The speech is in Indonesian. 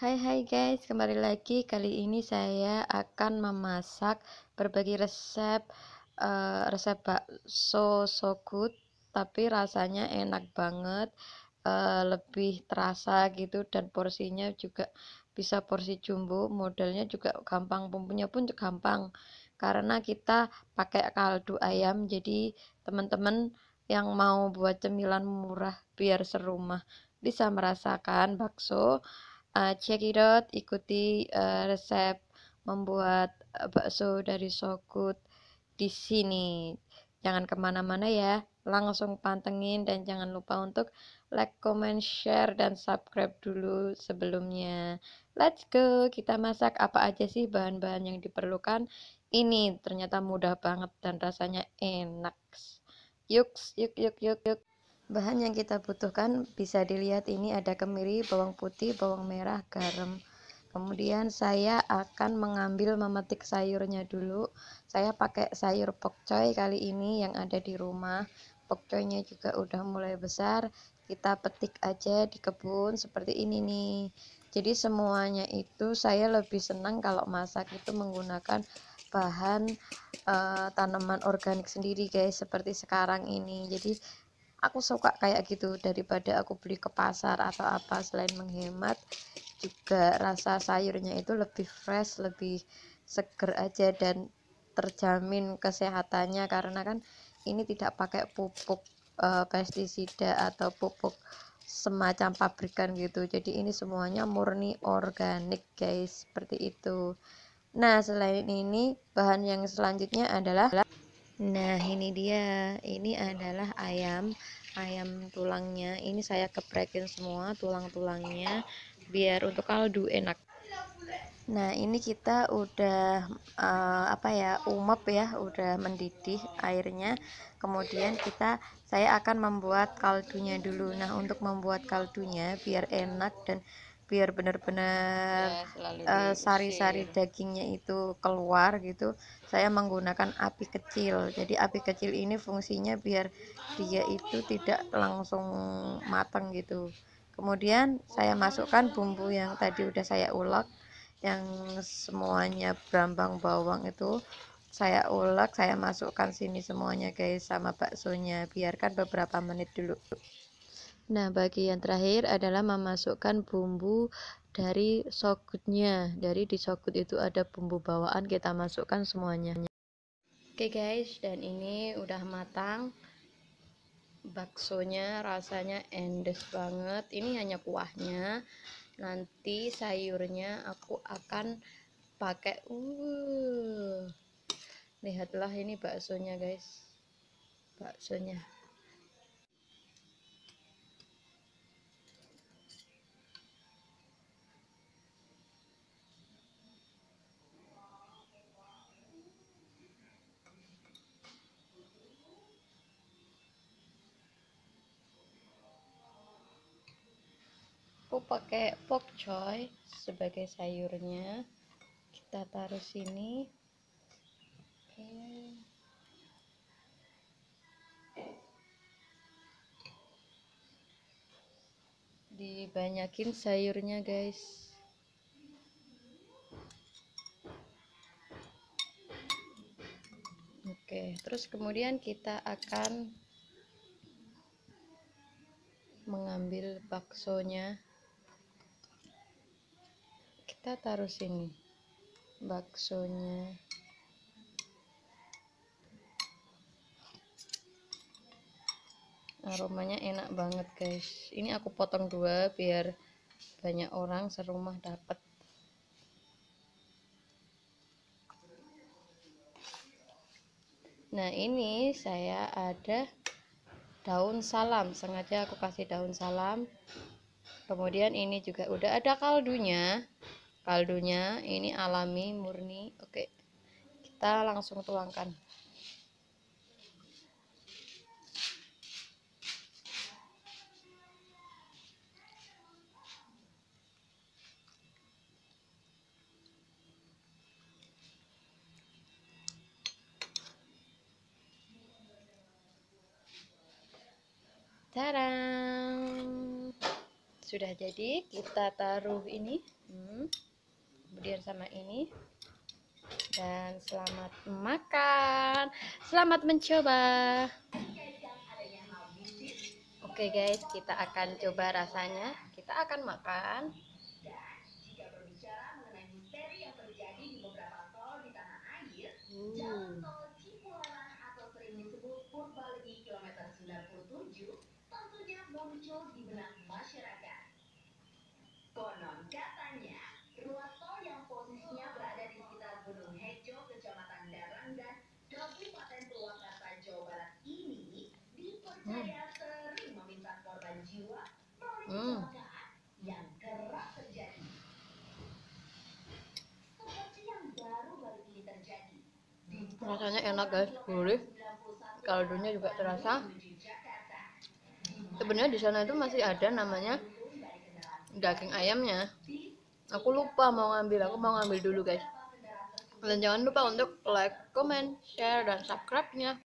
Hai hai guys, kembali lagi. Kali ini saya akan memasak berbagai resep uh, resep bakso so good, tapi rasanya enak banget, uh, lebih terasa gitu dan porsinya juga bisa porsi jumbo, modelnya juga gampang, bumbunya pun gampang karena kita pakai kaldu ayam. Jadi teman-teman yang mau buat cemilan murah biar serumah bisa merasakan bakso uh, check ikuti uh, resep membuat uh, bakso dari Sokut di sini. Jangan ke mana-mana ya langsung pantengin dan jangan lupa untuk like, comment, share, dan subscribe dulu sebelumnya. Let's go kita masak apa aja sih bahan-bahan yang diperlukan? Ini ternyata mudah banget dan rasanya enak. Yuk yuk yuk yuk yuk Bahan yang kita butuhkan bisa dilihat ini ada kemiri, bawang putih, bawang merah, garam. Kemudian saya akan mengambil memetik sayurnya dulu. Saya pakai sayur pokcoy kali ini yang ada di rumah. Pokcoynya juga udah mulai besar. Kita petik aja di kebun seperti ini nih. Jadi semuanya itu saya lebih senang kalau masak itu menggunakan bahan uh, tanaman organik sendiri guys seperti sekarang ini. Jadi aku suka kayak gitu daripada aku beli ke pasar atau apa selain menghemat juga rasa sayurnya itu lebih fresh lebih seger aja dan terjamin kesehatannya. Karena kan ini tidak pakai pupuk uh, pestisida atau pupuk semacam pabrikan gitu. Jadi ini semuanya murni organik guys. Seperti itu. Nah selain ini bahan yang selanjutnya adalah Nah, ini dia. Ini adalah ayam, ayam tulangnya. Ini saya keprekin semua tulang-tulangnya biar untuk kaldu enak. Nah, ini kita udah uh, apa ya, umep ya, udah mendidih airnya. Kemudian kita saya akan membuat kaldunya dulu. Nah, untuk membuat kaldunya biar enak dan biar benar-benar ya, uh, sari-sari dagingnya itu keluar gitu saya menggunakan api kecil. Jadi api kecil ini fungsinya biar dia itu tidak langsung matang gitu. Kemudian saya masukkan bumbu yang tadi udah saya ulek yang semuanya berambang bawang itu saya ulek saya masukkan sini semuanya guys sama baksonya. Biarkan beberapa menit dulu Nah, bagian terakhir adalah memasukkan bumbu dari sogutnya. Dari di sogut itu ada bumbu bawaan, kita masukkan semuanya. Oke okay guys, dan ini udah matang. Baksonya rasanya endes banget. Ini hanya kuahnya. Nanti sayurnya aku akan pakai uh. Lihatlah ini baksonya guys. Baksonya. Aku pakai pok choy sebagai sayurnya. Kita taruh sini. Oke. Dibanyakin sayurnya guys. Oke terus kemudian kita akan mengambil baksonya kita taruh sini baksonya. Aromanya enak banget guys. Ini aku potong dua biar banyak orang serumah dapat. Nah ini saya ada daun salam. Sengaja aku kasih daun salam. Kemudian ini juga udah ada kaldunya kaldunya ini alami murni oke kita langsung tuangkan Tarang! sudah jadi kita taruh ini hmm. Kemudian sama ini. Dan selamat makan. Selamat mencoba. Oke okay guys kita akan coba rasanya. Kita akan makan. Hmm. kilometer 97 tentunya muncul di benak masyarakat. Rasanya enak guys, gurih. Kaldunya juga terasa. Sebenarnya di sana itu masih ada namanya daging ayamnya. Aku lupa mau ngambil aku mau ngambil dulu guys. Dan jangan lupa untuk like comment share dan subscribe nya